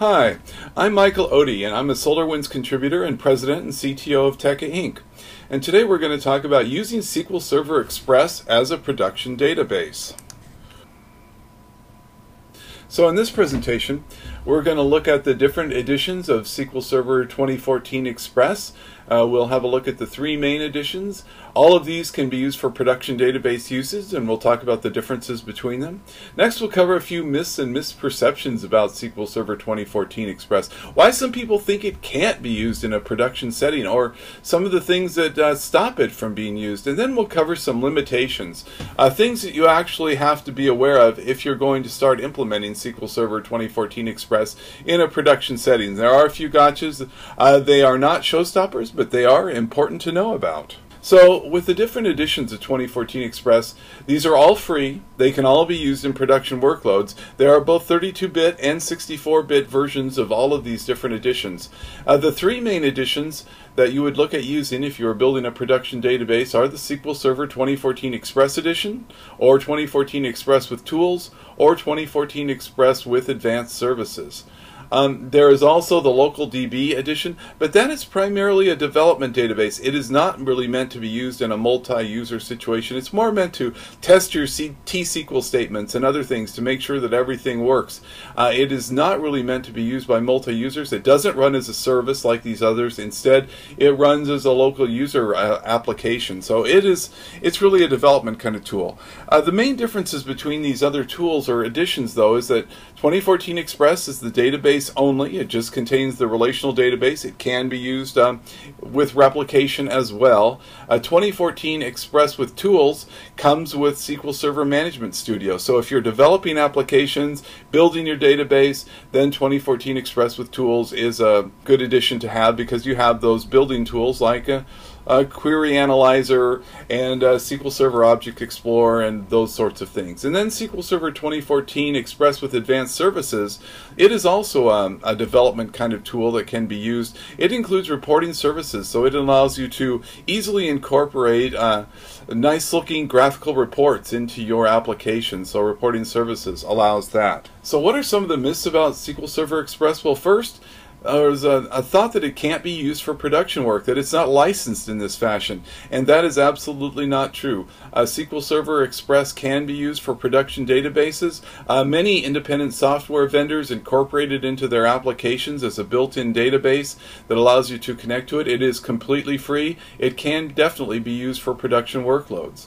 Hi, I'm Michael Otey, and I'm a SolarWinds contributor and president and CTO of TECA Inc. And today we're going to talk about using SQL Server Express as a production database. So in this presentation, we're going to look at the different editions of SQL Server 2014 Express. Uh, we'll have a look at the three main editions. All of these can be used for production database uses, and we'll talk about the differences between them. Next, we'll cover a few myths and misperceptions about SQL Server 2014 Express. Why some people think it can't be used in a production setting, or some of the things that uh, stop it from being used. And then we'll cover some limitations, uh, things that you actually have to be aware of if you're going to start implementing SQL Server 2014 Express in a production setting. There are a few gotchas. Uh, they are not showstoppers, but they are important to know about. So, with the different editions of 2014 Express, these are all free. They can all be used in production workloads. There are both 32 bit and 64 bit versions of all of these different editions. Uh, the three main editions that you would look at using if you are building a production database are the SQL Server 2014 Express Edition, or 2014 Express with Tools, or 2014 Express with Advanced Services. Um, there is also the local DB edition, but that is primarily a development database. It is not really meant to be used in a multi-user situation. It's more meant to test your T-SQL statements and other things to make sure that everything works. Uh, it is not really meant to be used by multi-users. It doesn't run as a service like these others. Instead, it runs as a local user uh, application. So it is it's really a development kind of tool. Uh, the main differences between these other tools or editions, though, is that 2014 Express is the database database only. It just contains the relational database. It can be used um, with replication as well. A 2014 Express with Tools comes with SQL Server Management Studio. So if you're developing applications, building your database, then 2014 Express with Tools is a good addition to have because you have those building tools like a uh, Query Analyzer and uh, SQL Server Object Explorer and those sorts of things. And then SQL Server 2014 Express with Advanced Services, it is also um, a development kind of tool that can be used. It includes reporting services, so it allows you to easily incorporate uh, nice looking graphical reports into your application. So reporting services allows that. So what are some of the myths about SQL Server Express? Well, first, there's a, a, thought that it can't be used for production work, that it's not licensed in this fashion, and that is absolutely not true. Uh, SQL Server Express can be used for production databases. Uh, many independent software vendors incorporate it into their applications as a built-in database that allows you to connect to it. It is completely free. It can definitely be used for production workloads.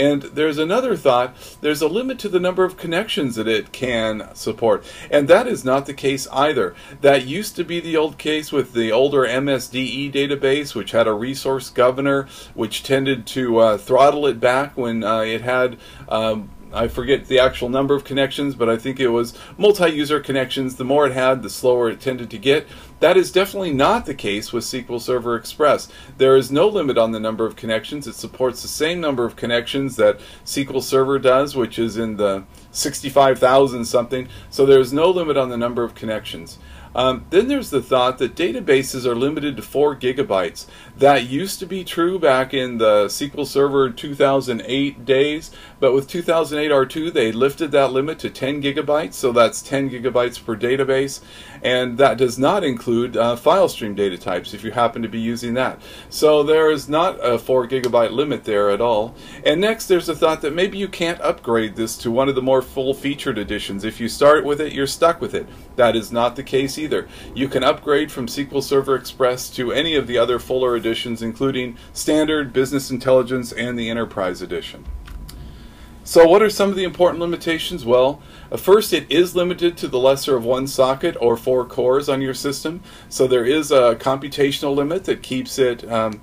And there's another thought there's a limit to the number of connections that it can support. And that is not the case either. That used to be the old case with the older MSDE database, which had a resource governor, which tended to uh, throttle it back when uh, it had. Um, I forget the actual number of connections, but I think it was multi-user connections. The more it had, the slower it tended to get. That is definitely not the case with SQL Server Express. There is no limit on the number of connections. It supports the same number of connections that SQL Server does, which is in the 65,000 something. So there is no limit on the number of connections. Um, then there's the thought that databases are limited to 4 gigabytes. That used to be true back in the SQL Server 2008 days, but with 2008 R2 they lifted that limit to 10 gigabytes, so that's 10 gigabytes per database, and that does not include uh, file stream data types if you happen to be using that. So there is not a 4 gigabyte limit there at all. And next there's the thought that maybe you can't upgrade this to one of the more full featured editions. If you start with it, you're stuck with it. That is not the case either. You can upgrade from SQL Server Express to any of the other fuller editions, including Standard, Business Intelligence, and the Enterprise Edition. So what are some of the important limitations? Well, uh, first it is limited to the lesser of one socket or four cores on your system. So there is a computational limit that keeps it um,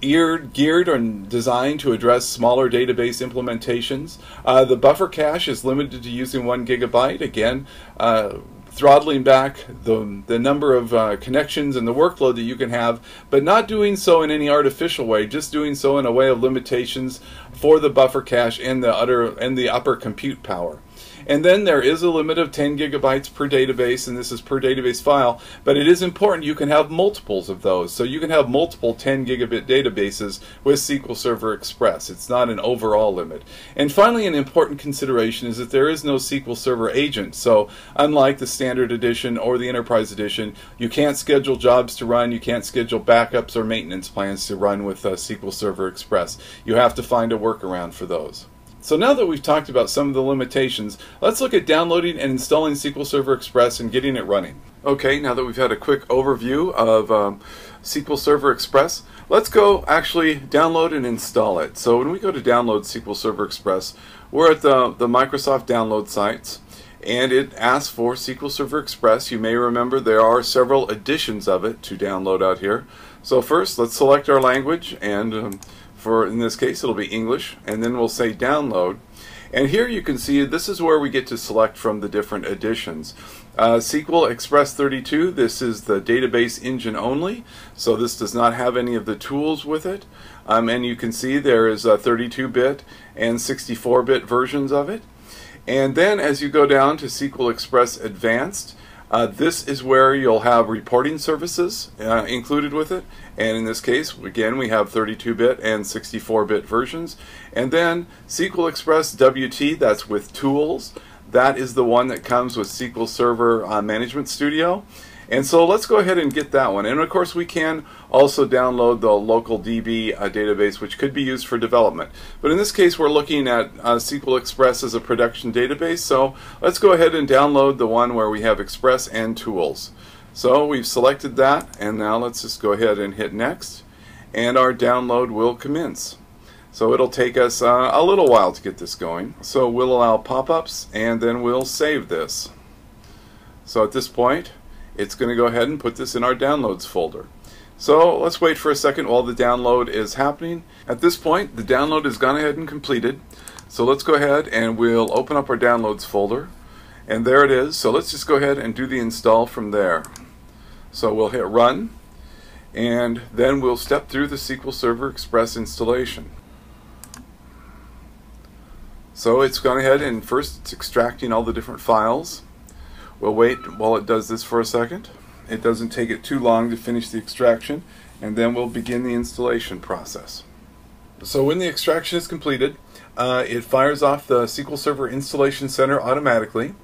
geared, geared and designed to address smaller database implementations. Uh, the buffer cache is limited to using one gigabyte. Again, uh, throttling back the, the number of uh, connections and the workload that you can have, but not doing so in any artificial way, just doing so in a way of limitations for the buffer cache and the utter and the upper compute power. And then there is a limit of 10 gigabytes per database, and this is per database file, but it is important you can have multiples of those. So you can have multiple 10 gigabit databases with SQL Server Express. It's not an overall limit. And finally, an important consideration is that there is no SQL Server agent. So unlike the Standard Edition or the Enterprise Edition, you can't schedule jobs to run, you can't schedule backups or maintenance plans to run with uh, SQL Server Express. You have to find a workaround for those. So now that we've talked about some of the limitations, let's look at downloading and installing SQL Server Express and getting it running. Okay, now that we've had a quick overview of um, SQL Server Express, let's go actually download and install it. So when we go to download SQL Server Express, we're at the, the Microsoft download sites and it asks for SQL Server Express. You may remember there are several editions of it to download out here. So first, let's select our language and um, for in this case it'll be English and then we'll say download. And here you can see this is where we get to select from the different editions. Uh, SQL Express 32 this is the database engine only so this does not have any of the tools with it. Um, and you can see there is a 32-bit and 64-bit versions of it. And then as you go down to SQL Express Advanced uh, this is where you'll have reporting services uh, included with it. And in this case, again, we have 32-bit and 64-bit versions. And then SQL Express WT, that's with tools. That is the one that comes with SQL Server uh, Management Studio. And so let's go ahead and get that one. And of course we can also download the local DB uh, database which could be used for development. But in this case we're looking at uh, SQL Express as a production database. So let's go ahead and download the one where we have Express and Tools. So we've selected that and now let's just go ahead and hit next and our download will commence. So it'll take us uh, a little while to get this going. So we'll allow pop-ups and then we'll save this. So at this point it's going to go ahead and put this in our downloads folder. So let's wait for a second while the download is happening. At this point, the download has gone ahead and completed. So let's go ahead and we'll open up our downloads folder. And there it is. So let's just go ahead and do the install from there. So we'll hit run and then we'll step through the SQL Server Express installation. So it's gone ahead and first it's extracting all the different files. We'll wait while it does this for a second. It doesn't take it too long to finish the extraction and then we'll begin the installation process. So when the extraction is completed, uh, it fires off the SQL Server Installation Center automatically.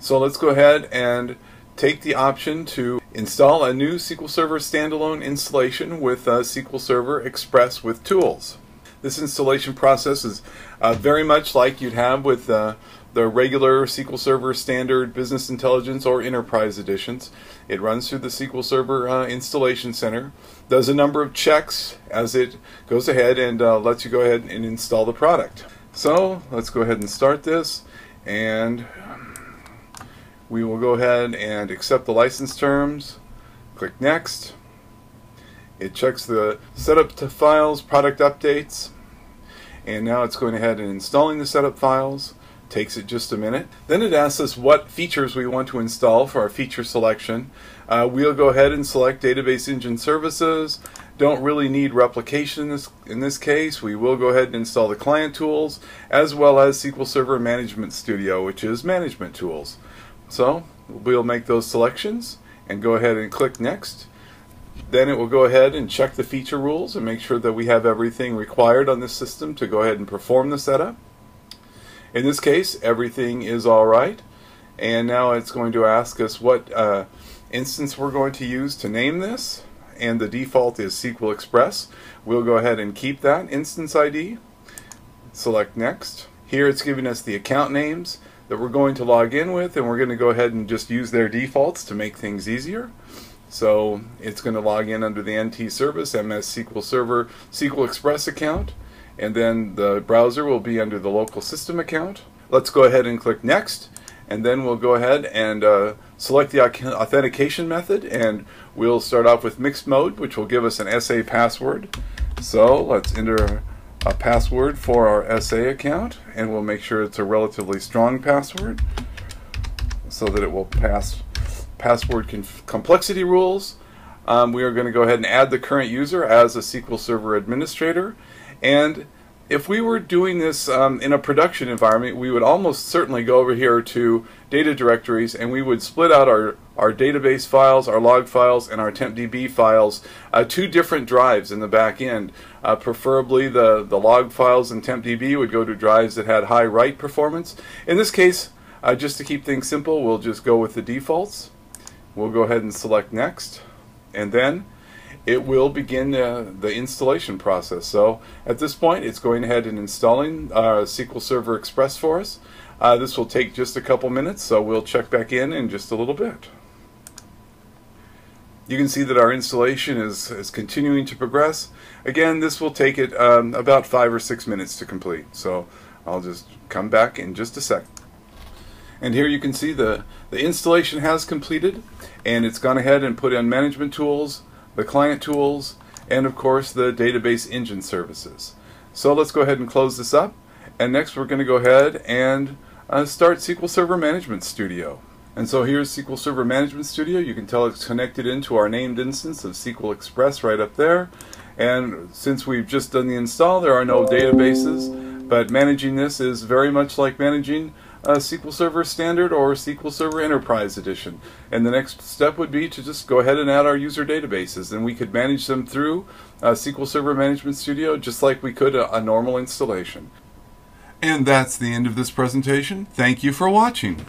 So let's go ahead and take the option to install a new SQL Server standalone installation with uh, SQL Server Express with tools. This installation process is uh, very much like you'd have with uh, the regular SQL Server Standard Business Intelligence or Enterprise editions. It runs through the SQL Server uh, Installation Center, does a number of checks as it goes ahead and uh, lets you go ahead and install the product. So let's go ahead and start this and we will go ahead and accept the license terms. Click Next. It checks the setup to files, product updates, and now it's going ahead and installing the setup files takes it just a minute. Then it asks us what features we want to install for our feature selection. Uh, we'll go ahead and select Database Engine Services. Don't really need replication in this, in this case. We will go ahead and install the client tools as well as SQL Server Management Studio, which is management tools. So we'll make those selections and go ahead and click Next. Then it will go ahead and check the feature rules and make sure that we have everything required on this system to go ahead and perform the setup. In this case, everything is all right. And now it's going to ask us what uh, instance we're going to use to name this. And the default is SQL Express. We'll go ahead and keep that instance ID. Select Next. Here it's giving us the account names that we're going to log in with and we're going to go ahead and just use their defaults to make things easier. So it's going to log in under the NT service, MS SQL Server, SQL Express account and then the browser will be under the local system account. Let's go ahead and click next and then we'll go ahead and uh, select the authentication method and we'll start off with mixed mode which will give us an SA password. So let's enter a password for our SA account and we'll make sure it's a relatively strong password so that it will pass password complexity rules. Um, we are going to go ahead and add the current user as a SQL Server administrator and if we were doing this um, in a production environment, we would almost certainly go over here to data directories and we would split out our, our database files, our log files, and our tempdb files, uh, two different drives in the back end. Uh, preferably the, the log files in tempdb would go to drives that had high write performance. In this case, uh, just to keep things simple, we'll just go with the defaults. We'll go ahead and select next and then it will begin uh, the installation process. So at this point, it's going ahead and installing uh, SQL Server Express for us. Uh, this will take just a couple minutes, so we'll check back in in just a little bit. You can see that our installation is, is continuing to progress. Again, this will take it um, about five or six minutes to complete. So I'll just come back in just a sec. And here you can see the, the installation has completed and it's gone ahead and put in management tools, the client tools, and of course the database engine services. So let's go ahead and close this up. And next we're going to go ahead and uh, start SQL Server Management Studio. And so here's SQL Server Management Studio. You can tell it's connected into our named instance of SQL Express right up there. And since we've just done the install, there are no databases. But managing this is very much like managing uh, SQL Server Standard or SQL Server Enterprise Edition. And the next step would be to just go ahead and add our user databases, and we could manage them through uh, SQL Server Management Studio just like we could a, a normal installation. And that's the end of this presentation. Thank you for watching.